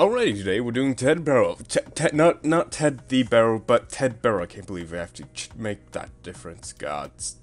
Alrighty, today we're doing Ted Barrow. Ted, not not Ted the Barrow, but Ted Barrow. I can't believe we have to make that difference. Gods.